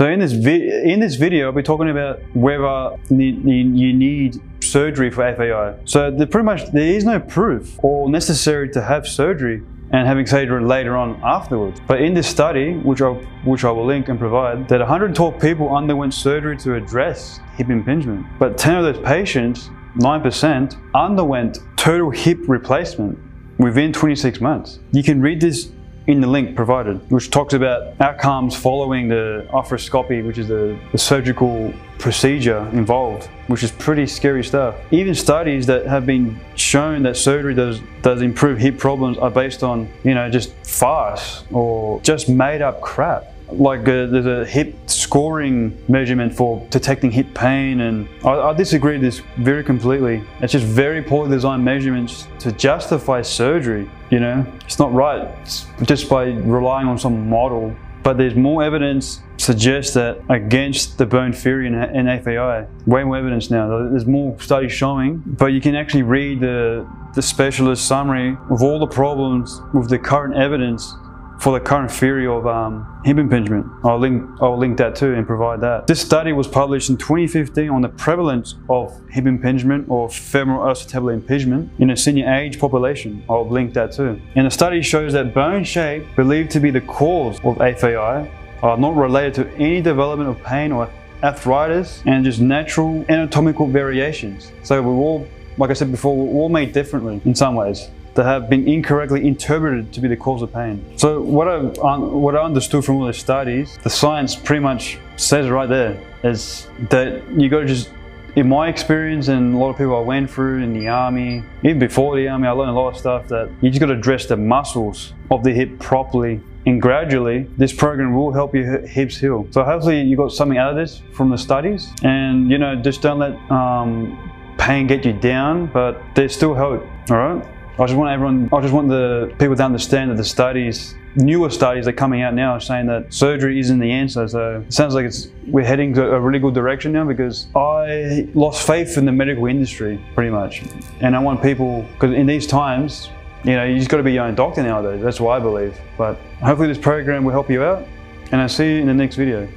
So in this in this video, I'll be talking about whether you need surgery for FAI. So pretty much there is no proof or necessary to have surgery and having surgery later on afterwards. But in this study, which I, which I will link and provide, that 112 people underwent surgery to address hip impingement. But 10 of those patients, 9%, underwent total hip replacement within 26 months. You can read this in the link provided, which talks about outcomes following the arthroscopy, which is the, the, surgical procedure involved, which is pretty scary stuff. Even studies that have been shown that surgery does, does improve hip problems are based on, you know, just farce or just made up crap like a, uh, there's a hip scoring measurement for detecting hip pain and I, I, disagree with this very completely. It's just very poorly designed measurements to justify surgery, you know? It's not right it's just by relying on some model. But there's more evidence suggests that against the bone theory in, in FAI. Way more evidence now. There's more studies showing, but you can actually read the, the specialist summary of all the problems with the current evidence for the current theory of um, hip impingement. I'll link, I'll link that too and provide that. This study was published in 2015 on the prevalence of hip impingement or femoral acetabular impingement in a senior age population. I'll link that too. And the study shows that bone shape believed to be the cause of FAI are not related to any development of pain or arthritis and just natural anatomical variations. So we're all, like I said before, we're all made differently in some ways that have been incorrectly interpreted to be the cause of pain. So what I what I understood from all the studies, the science pretty much says right there is that you got to just in my experience and a lot of people I went through in the army, even before the army, I learned a lot of stuff that you just got to address the muscles of the hip properly and gradually this program will help your hips heal. So hopefully you got something out of this from the studies and you know just don't let um, pain get you down but there's still hope, all right? I just want everyone, I just want the people to understand that the studies, newer studies that are coming out now are saying that surgery isn't the answer. So it sounds like it's we're heading to a really good direction now because I lost faith in the medical industry pretty much. And I want people, because in these times, you know, you just got to be your own doctor nowadays. That's what I believe. But hopefully this program will help you out and I'll see you in the next video.